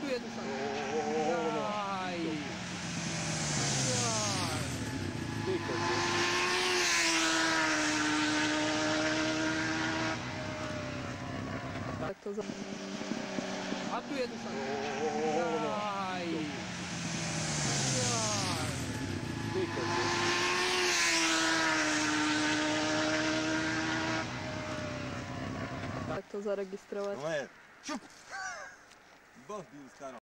дует Ай! Так, то за... А дует Ай! Ай! Так, то зарегистрировать. Чуп! both these kind of